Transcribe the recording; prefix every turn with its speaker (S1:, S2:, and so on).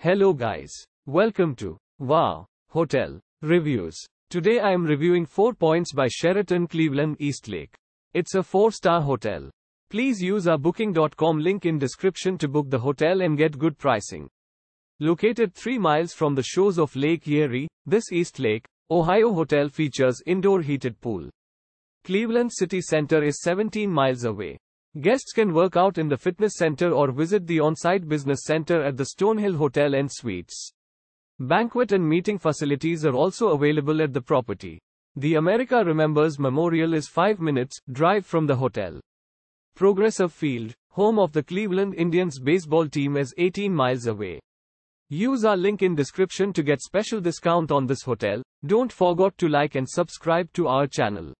S1: Hello guys. Welcome to Wow Hotel Reviews. Today I am reviewing 4 points by Sheraton Cleveland Eastlake. It's a 4-star hotel. Please use our booking.com link in description to book the hotel and get good pricing. Located 3 miles from the shores of Lake Erie, this Eastlake, Ohio hotel features indoor heated pool. Cleveland City Center is 17 miles away. Guests can work out in the fitness center or visit the on-site business center at the Stonehill Hotel and Suites. Banquet and meeting facilities are also available at the property. The America Remembers Memorial is 5 minutes drive from the hotel. Progressive Field, home of the Cleveland Indians baseball team is 18 miles away. Use our link in description to get special discount on this hotel. Don't forget to like and subscribe to our channel.